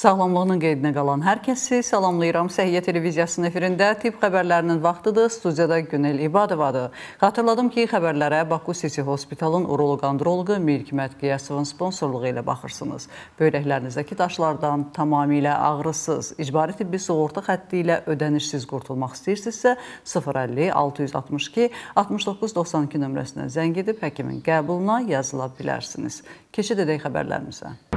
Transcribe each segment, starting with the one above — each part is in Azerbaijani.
Sağlamlığının qeydinə qalan hər kəsi salamlayıram. Səhiyyə televiziyasının efirində tibb xəbərlərinin vaxtıdır. Studiyada Günel İbadovadır. Xatırladım ki, xəbərlərə Baku City Hospitalın uroloq-androloqu Mirkimət Qiyasovun sponsorluğu ilə baxırsınız. Böyrəklərinizdəki daşlardan tamamilə ağrısız, icbari tibbi sığorta xətti ilə ödənişsiz qurtulmaq istəyirsinizsə 050 662 6992 nömrəsinə zəng edib həkimin qəbuluna yazıla bilərsiniz. Keçid edək xəbərlərimizə.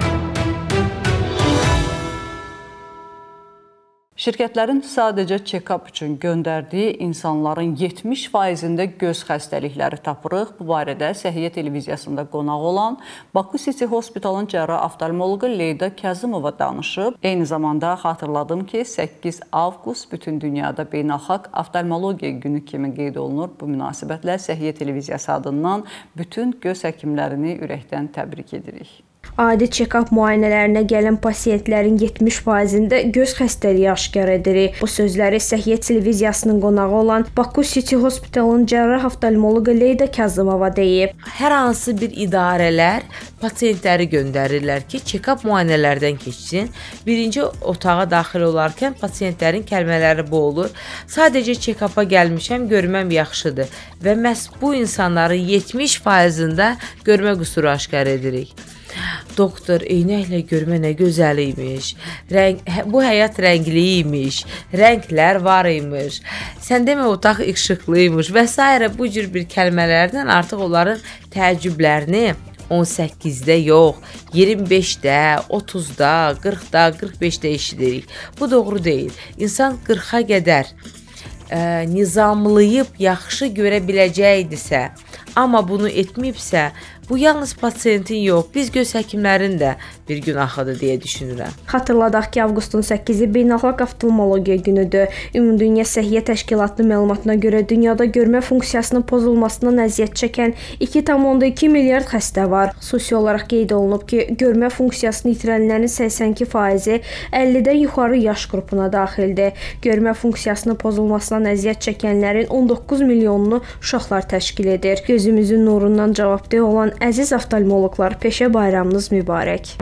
Şirkətlərin sadəcə check-up üçün göndərdiyi insanların 70%-də göz xəstəlikləri tapırıq. Bu barədə Səhiyyə televiziyasında qonaq olan Baku City Hospitalın cərrah oftalmoloqu Leyda Kazımova danışıb. Eyni zamanda xatırladım ki, 8 avqust bütün dünyada beynəlxalq oftalmologiya günü kimi qeyd olunur. Bu münasibətlə Səhiyyə televiziyası adından bütün göz həkimlərini ürəkdən təbrik edirik. Adi check-up müayinələrinə gələn pasiyentlərin 70%-də göz xəstəliyi aşkar edirik. Bu sözləri Səhiyyə televiziyasının qonağı olan Baku City Hospitalın cərrah oftalmoloqu Leyda Kazımova deyib. Hər hansı bir idarələr pasiyentləri göndərirlər ki, check-up müayinələrdən keçsin. Birinci otağa daxil olarkən pasiyentlərin kəlmələri bu olur. Sadəcə check-up'a gəlmişəm, görməm yaxşıdır və məhz bu insanların 70%-də görmə qüsuru aşkar edirik. Doktor eynəklə görmə nə gözəl imiş. Rəng hə, bu həyat rəngli imiş. Rənglər var imiş. Sən demə otaq işıqlı imiş və s. bu cür bir kəlmələrdən artıq onların təəccüblərini 18-də yox, 25-də, 30-da, 40-da, 45-də eşidirik. Bu doğru deyil. İnsan 40-a qədər ə, nizamlayıb yaxşı görə biləcəkdisə, amma bunu etməyibsə, Bu yalnız pasiyentin yox, biz göz həkimlərin də bir günahıdır deyə düşünürəm. Xatırladaq ki, avqustun 8-i Beynəlxalq Oftalmologiya günüdür. Ümumdünya Səhiyyə Təşkilatının məlumatına görə dünyada görmə funksiyasının pozulmasından əziyyət çəkən 2,2 milyard xəstə var. Xüsusi olaraq qeyd olunub ki, görmə funksiyasını itirənlərin 82%-i 50-dən yuxarı yaş qrupuna daxildir. Görmə funksiyasının pozulmasından əziyyət çəkənlərin 19 milyonunu uşaqlar təşkil edir. Gözümüzün nurundan cavabdeh olan əziz oftalmoloqlar, peşə bayramınız mübarək.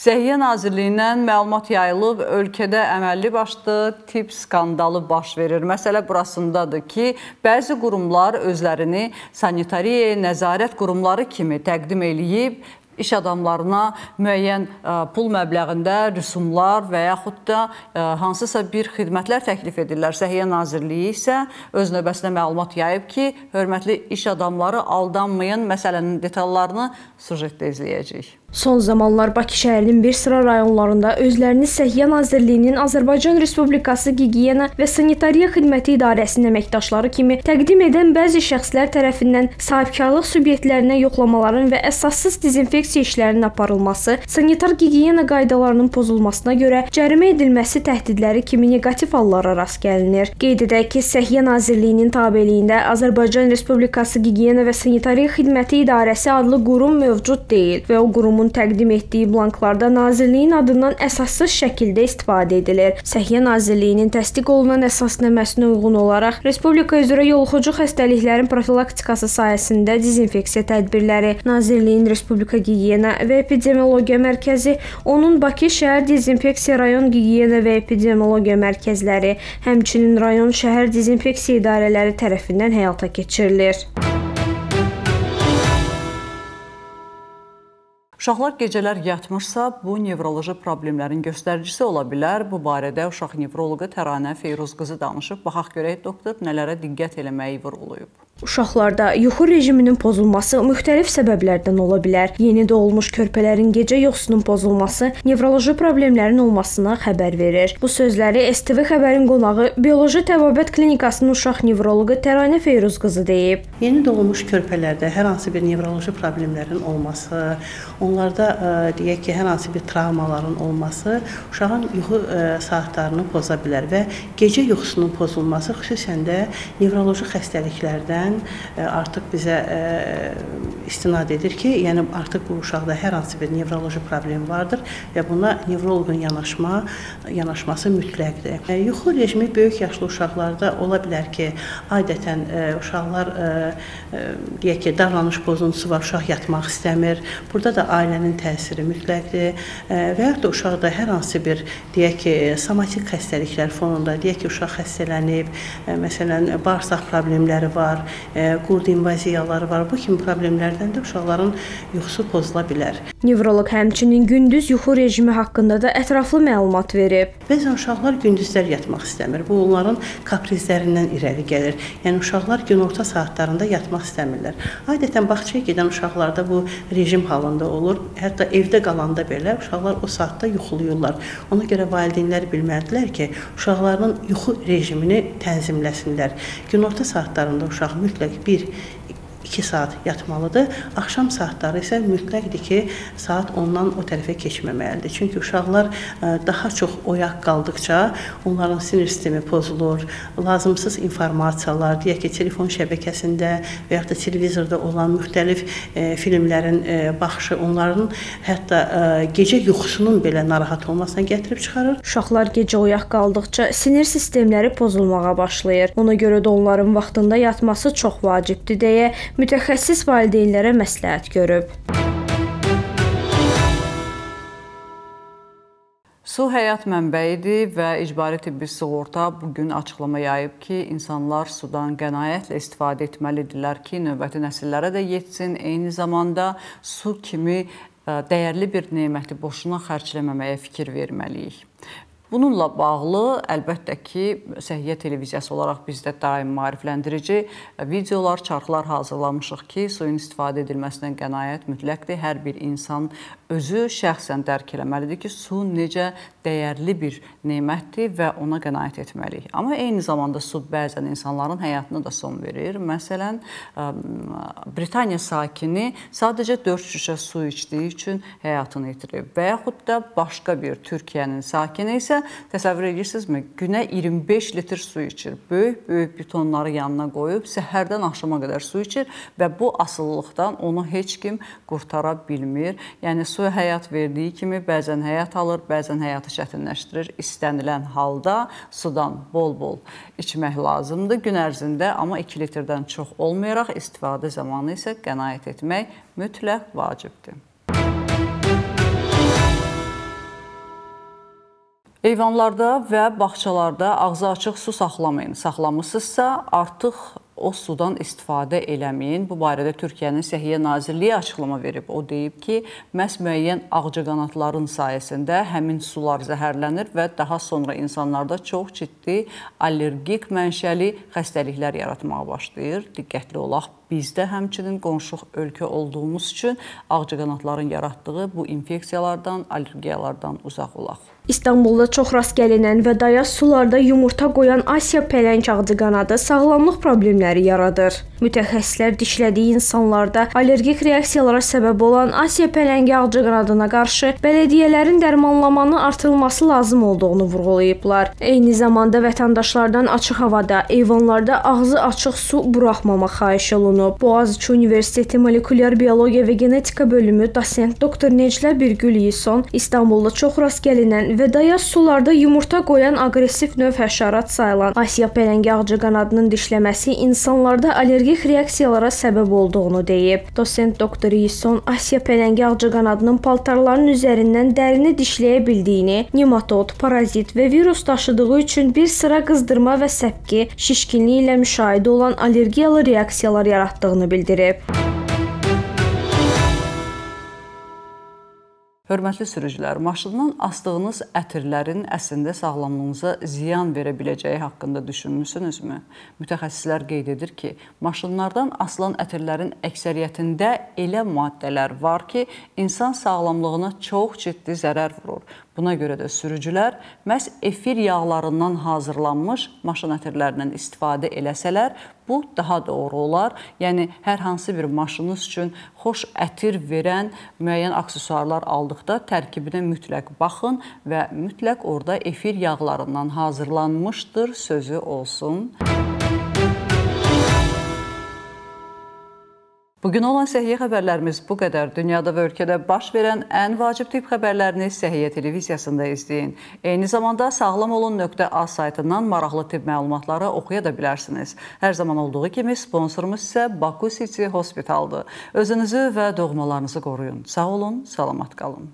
Səhiyyə Nazirliyindən məlumat yayılıb, ölkədə əməlli başlı tip skandalı baş verir. Məsələ burasındadır ki, bəzi qurumlar özlərini sanitariyaya nəzarət qurumları kimi təqdim eləyib iş adamlarına müəyyən ə, pul məbləğində rüsumlar və yaxud da ə, hansısa bir xidmətlər təklif edirlər. Səhiyyə Nazirliyi isə öz növbəsində məlumat yayıb ki, hörmətli iş adamları aldanmayın. Məsələnin detallarını sujetdə izləyəcəyik. Son zamanlar Bakı şəhərinin bir sıra rayonlarında özlərini Səhiyyə Nazirliyinin Azərbaycan Respublikası Gigiyena və Sanitariya Xidməti İdarəsinin əməkdaşları kimi təqdim edən bəzi şəxslər tərəfindən sahibkarlıq subyektlərinə yoxlamaların və əsassız dezinfeksiya işlərinin aparılması, sanitar gigiyena qaydalarının pozulmasına görə cərimə edilməsi təhdidləri kimi neqativ hallara rast gəlinir. Qeyd edək ki, Səhiyyə Nazirliyinin tabeliyində Azərbaycan Respublikası Gigiyena və Sanitariya Xidməti İdarəsi adlı qurum mövcud deyil və o qurum qurumun təqdim etdiyi blanklarda nazirliyin adından əsassız şəkildə istifadə edilir. Səhiyyə Nazirliyinin təsdiq olunan əsasnaməsinə uyğun olaraq Respublika üzrə yoluxucu xəstəliklərin profilaktikası sahəsində dezinfeksiya tədbirləri Nazirliyin Respublika Gigiyena və Epidemiologiya Mərkəzi, onun Bakı şəhər dezinfeksiya rayon gigiyena və epidemiologiya mərkəzləri, həmçinin rayon şəhər dezinfeksiya idarələri tərəfindən həyata keçirilir. Uşaqlar gecələr yatmışsa, bu nevroloji problemlərin göstəricisi ola bilər. Bu barədə uşaq nevroloqu Təranə Feyruz qızı danışıb. Baxaq görək doktor nələrə diqqət eləməyi vurğulayıb. Uşaqlarda yuxu rejiminin pozulması müxtəlif səbəblərdən ola bilər. Yeni doğulmuş körpələrin gecə yuxusunun pozulması nevroloji problemlərin olmasına xəbər verir. Bu sözləri STV xəbərin qonağı Bioloji Təbabət Klinikasının uşaq nevroloqu Təranə Feyruz qızı deyib. Yeni doğulmuş körpələrdə hər hansı bir nevroloji problemlərin olması, onlarda deyək ki, hər hansı bir travmaların olması uşağın yuxu saatlarını poza bilər və gecə yuxusunun pozulması xüsusən də nevroloji xəstəliklərdən artıq bizə istinad edir ki, yəni artıq bu uşaqda hər hansı bir nevroloji problem vardır və buna nevroloqun yanaşma yanaşması mütləqdir. Yuxu rejimi böyük yaşlı uşaqlarda ola bilər ki, adətən uşaqlar deyək ki, davranış pozuntusu var, uşaq yatmaq istəmir. Burada da ailənin təsiri mütləqdir və yaxud da uşaqda hər hansı bir deyək ki, somatik xəstəliklər fonunda, deyək ki, uşaq xəstələnib, məsələn, bağırsaq problemləri var, qurd invaziyaları var. Bu kimi problemlərdən də uşaqların yuxusu pozula bilər. Nevroloq həmçinin gündüz yuxu rejimi haqqında da ətraflı məlumat verib. Bəzən uşaqlar gündüzlər yatmaq istəmir. Bu onların kaprizlərindən irəli gəlir. Yəni uşaqlar günorta saatlarında yatmaq istəmirlər. Adətən bağçaya gedən uşaqlarda bu rejim halında olur. Hətta evdə qalanda belə uşaqlar o saatda yuxulayırlar. Ona görə valideynlər bilməlidirlər ki, uşaqlarının yuxu rejimini tənzimləsinlər. Günorta saatlarında uşaq mütləq 1 2 saat yatmalıdır. Axşam saatları isə mütləqdir ki, saat ondan o tərəfə keçməməlidir. Çünki uşaqlar e, daha çox oyaq qaldıqca onların sinir sistemi pozulur. Lazımsız informasiyalar, deyək ki, telefon şəbəkəsində və ya da televizorda olan müxtəlif e, filmlərin e, baxışı onların hətta gecə yuxusunun belə narahat olmasına gətirib çıxarır. Uşaqlar gecə oyaq qaldıqca sinir sistemləri pozulmağa başlayır. Ona görə də onların vaxtında yatması çox vacibdir deyə mütəxəssis valideynlərə məsləhət görüb. Su həyat mənbəyidir və icbari tibbi sığorta bu gün açıqlama yayıb ki, insanlar sudan qənaətlə istifadə etməlidirlər ki, növbəti nəsillərə də yetsin. Eyni zamanda su kimi dəyərli bir neməti boşuna xərcləməməyə fikir verməliyik. Bununla bağlı əlbəttə ki, Səhiyyə televiziyası olaraq bizdə daim maarifləndirici videolar, çarxlar hazırlamışıq ki, suyun istifadə edilməsinə qənaət mütləqdir. Hər bir insan özü şəxsən dərk eləməlidir ki, su necə dəyərli bir nemətdir və ona qənaət etməliyik. Amma eyni zamanda su bəzən insanların həyatına da son verir. Məsələn, Britaniya sakini sadəcə 4 şüşə su içdiyi üçün həyatını itirib və yaxud da başqa bir Türkiyənin sakini isə təsəvvür edirsinizmi? Günə 25 litr su içir. Böyük-böyük bitonları yanına qoyub səhərdən axşama qədər su içir və bu asılılıqdan onu heç kim qurtara bilmir. Yəni su həyat verdiyi kimi bəzən həyat alır, bəzən həyatı çətinləşdirir. İstənilən halda sudan bol-bol içmək lazımdır gün ərzində, amma 2 litrdən çox olmayaraq istifadə zamanı isə qənaət etmək mütləq vacibdir. Eyvanlarda və bağçalarda ağzı açıq su saxlamayın. Saxlamısınızsa, artıq o sudan istifadə eləməyin. Bu barədə Türkiyənin Səhiyyə Nazirliyi açıqlama verib. O deyib ki, məhz müəyyən ağcaqanadların sayəsində həmin sular zəhərlənir və daha sonra insanlarda çox ciddi allergik mənşəli xəstəliklər yaratmağa başlayır. Diqqətli olaq. Bizdə həmçinin qonşu ölkə olduğumuz üçün ağcaqanadların yaratdığı bu infeksiyalardan, allergiyalardan uzaq olaq. İstanbulda çox rast gəlinən və dayaz sularda yumurta qoyan Asiya pələng ağcıqanadı sağlamlıq problemləri yaradır. Mütəxəssislər dişlədiyi insanlarda allergik reaksiyalara səbəb olan Asiya pələngi ağcıqanadına qarşı bələdiyyələrin dərmanlamanı artırılması lazım olduğunu vurğulayıblar. Eyni zamanda vətəndaşlardan açıq havada, eyvanlarda ağzı açıq su buraxmamaq xahiş olunub. Boğaziçi Universiteti Molekulyar Biologiya və Genetika bölümü dosent doktor Neclə Birgül Yison İstanbulda çox rast gəlinən və dayaz sularda yumurta qoyan aqressiv növ həşərat sayılan Asiya pələngi ağcaqanadının dişləməsi insanlarda allergik reaksiyalara səbəb olduğunu deyib. Dosent doktor Yison Asiya pələngi ağcaqanadının paltarların üzərindən dərini dişləyə bildiyini, nematod, parazit və virus daşıdığı üçün bir sıra qızdırma və səpki, şişkinlik ilə müşahidə olan allergiyalı reaksiyalar yaratdığını bildirib. Hörmətli sürücülər, maşından asdığınız ətirlərin əslində sağlamlığınıza ziyan verə biləcəyi haqqında düşünmüsünüzmü? Mütəxəssislər qeyd edir ki, maşınlardan asılan ətirlərin əksəriyyətində elə maddələr var ki, insan sağlamlığına çox ciddi zərər vurur. Buna görə də sürücülər məhz efir yağlarından hazırlanmış maşın ətirlərindən istifadə eləsələr, bu daha doğru olar. Yəni hər hansı bir maşınınız üçün xoş ətir verən müəyyən aksesuarlar aldıqda tərkibinə mütləq baxın və mütləq orada efir yağlarından hazırlanmışdır sözü olsun. Bugün olan səhiyyə xəbərlərimiz bu qədər. Dünyada və ölkədə baş verən ən vacib tip xəbərlərini Səhiyyə televiziyasında izləyin. Eyni zamanda sağlamolun.az saytından maraqlı tibb məlumatları oxuya da bilərsiniz. Hər zaman olduğu kimi sponsorumuz isə Baku City Hospitaldır. Özünüzü və doğmalarınızı qoruyun. Sağ olun, salamat qalın.